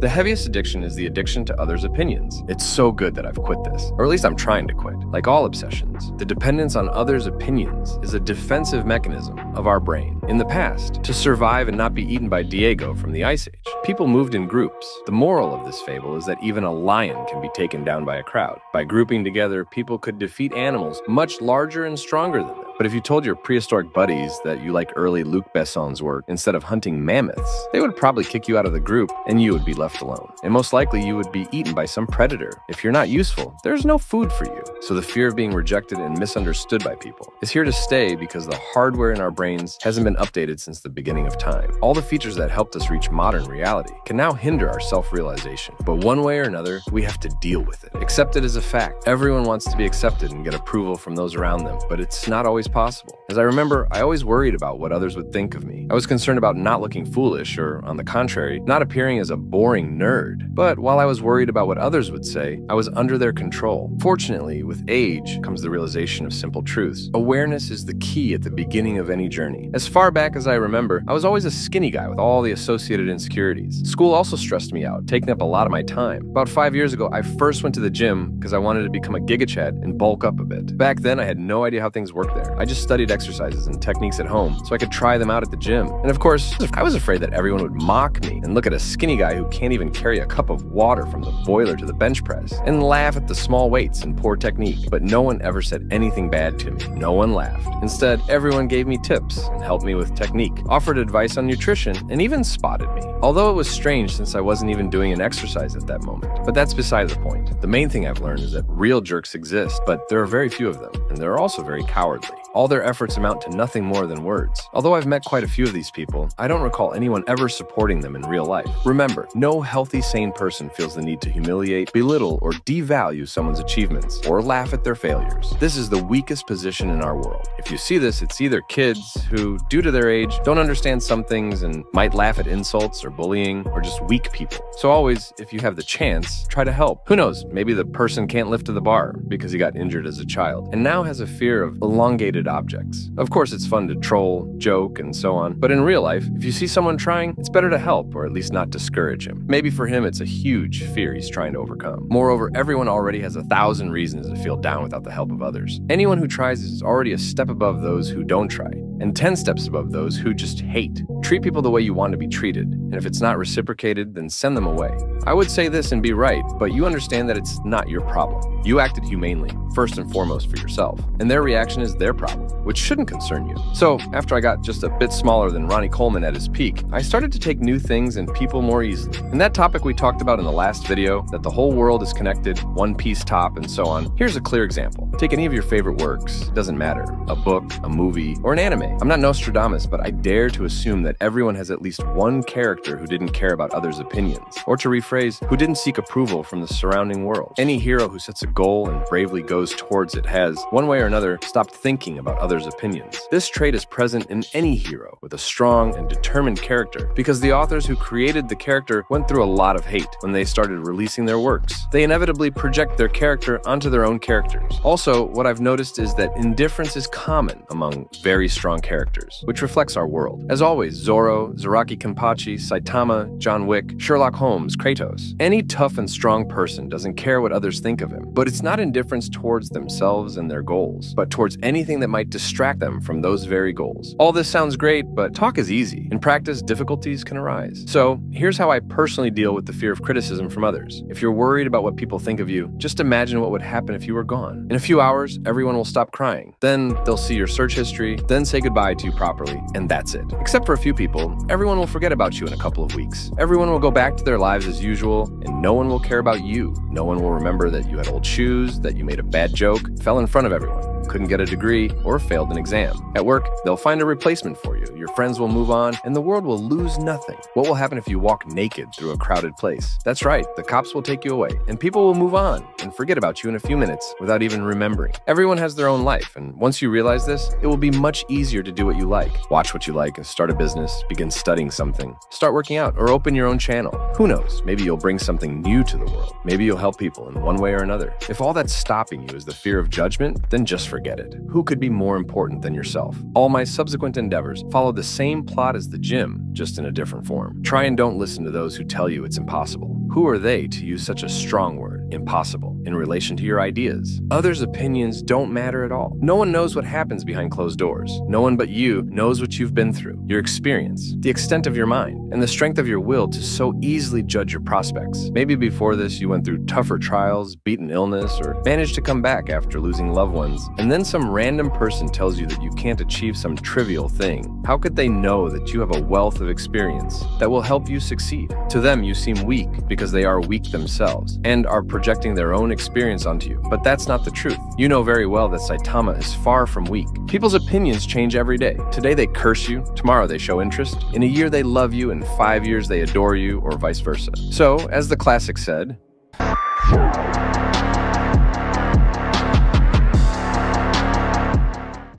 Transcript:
The heaviest addiction is the addiction to others' opinions. It's so good that I've quit this, or at least I'm trying to quit. Like all obsessions, the dependence on others' opinions is a defensive mechanism of our brain. In the past, to survive and not be eaten by Diego from the Ice Age, people moved in groups. The moral of this fable is that even a lion can be taken down by a crowd. By grouping together, people could defeat animals much larger and stronger than them. But if you told your prehistoric buddies that you like early Luc Besson's work instead of hunting mammoths, they would probably kick you out of the group and you would be left alone. And most likely you would be eaten by some predator. If you're not useful, there's no food for you. So the fear of being rejected and misunderstood by people is here to stay because the hardware in our brains hasn't been updated since the beginning of time. All the features that helped us reach modern reality can now hinder our self realization. But one way or another, we have to deal with it. Accept it as a fact. Everyone wants to be accepted and get approval from those around them, but it's not always possible. As I remember, I always worried about what others would think of me. I was concerned about not looking foolish, or on the contrary, not appearing as a boring nerd. But while I was worried about what others would say, I was under their control. Fortunately, with age comes the realization of simple truths. Awareness is the key at the beginning of any journey. As far back as I remember, I was always a skinny guy with all the associated insecurities. School also stressed me out, taking up a lot of my time. About five years ago, I first went to the gym because I wanted to become a Giga Chad and bulk up a bit. Back then, I had no idea how things worked there. I just studied exercises and techniques at home so I could try them out at the gym. And of course, I was afraid that everyone would mock me and look at a skinny guy who can't even carry a cup of water from the boiler to the bench press and laugh at the small weights and poor technique. But no one ever said anything bad to me. No one laughed. Instead, everyone gave me tips and helped me with technique, offered advice on nutrition, and even spotted me. Although it was strange since I wasn't even doing an exercise at that moment. But that's beside the point. The main thing I've learned is that real jerks exist, but there are very few of them, and they're also very cowardly. All their efforts amount to nothing more than words. Although I've met quite a few of these people, I don't recall anyone ever supporting them in real life. Remember, no healthy, sane person feels the need to humiliate, belittle, or devalue someone's achievements, or laugh at their failures. This is the weakest position in our world. If you see this, it's either kids who, due to their age, don't understand some things and might laugh at insults or bullying, or just weak people. So always, if you have the chance, try to help. Who knows, maybe the person can't lift to the bar because he got injured as a child, and now has a fear of elongated objects. Of course, it's fun to troll, joke, and so on, but in real life, if you see someone trying, it's better to help or at least not discourage him. Maybe for him, it's a huge fear he's trying to overcome. Moreover, everyone already has a thousand reasons to feel down without the help of others. Anyone who tries is already a step above those who don't try and 10 steps above those who just hate. Treat people the way you want to be treated, and if it's not reciprocated, then send them away. I would say this and be right, but you understand that it's not your problem. You acted humanely, first and foremost for yourself, and their reaction is their problem, which shouldn't concern you. So, after I got just a bit smaller than Ronnie Coleman at his peak, I started to take new things and people more easily. And that topic we talked about in the last video, that the whole world is connected, one piece top, and so on, here's a clear example. Take any of your favorite works, doesn't matter, a book, a movie, or an anime. I'm not Nostradamus, but I dare to assume that everyone has at least one character who didn't care about others' opinions, or to rephrase, who didn't seek approval from the surrounding world. Any hero who sets a goal and bravely goes towards it has, one way or another, stopped thinking about others' opinions. This trait is present in any hero with a strong and determined character, because the authors who created the character went through a lot of hate when they started releasing their works. They inevitably project their character onto their own characters. Also, what I've noticed is that indifference is common among very strong characters which reflects our world. As always, Zoro, Zaraki Kenpachi, Saitama, John Wick, Sherlock Holmes, Kratos. Any tough and strong person doesn't care what others think of him, but it's not indifference towards themselves and their goals, but towards anything that might distract them from those very goals. All this sounds great, but talk is easy. In practice, difficulties can arise. So, here's how I personally deal with the fear of criticism from others. If you're worried about what people think of you, just imagine what would happen if you were gone. In a few hours, everyone will stop crying. Then they'll see your search history, then say goodbye to you properly, and that's it. Except for a few people, everyone will forget about you in a couple of weeks. Everyone will go back to their lives as usual, and no one will care about you. No one will remember that you had old shoes, that you made a bad joke, fell in front of everyone couldn't get a degree, or failed an exam. At work, they'll find a replacement for you. Your friends will move on, and the world will lose nothing. What will happen if you walk naked through a crowded place? That's right, the cops will take you away, and people will move on and forget about you in a few minutes without even remembering. Everyone has their own life, and once you realize this, it will be much easier to do what you like. Watch what you like, start a business, begin studying something, start working out, or open your own channel. Who knows? Maybe you'll bring something new to the world. Maybe you'll help people in one way or another. If all that's stopping you is the fear of judgment, then just forget forget it. Who could be more important than yourself? All my subsequent endeavors follow the same plot as the gym, just in a different form. Try and don't listen to those who tell you it's impossible. Who are they to use such a strong word, impossible, in relation to your ideas? Others' opinions don't matter at all. No one knows what happens behind closed doors. No one but you knows what you've been through, your experience, the extent of your mind, and the strength of your will to so easily judge your prospects. Maybe before this you went through tougher trials, beaten illness, or managed to come back after losing loved ones, and then some random person tells you that you can't achieve some trivial thing. How could they know that you have a wealth of experience that will help you succeed? To them, you seem weak because they are weak themselves and are projecting their own experience onto you. But that's not the truth. You know very well that Saitama is far from weak. People's opinions change every day. Today they curse you, tomorrow they show interest, in a year they love you, in five years they adore you, or vice versa. So, as the classic said,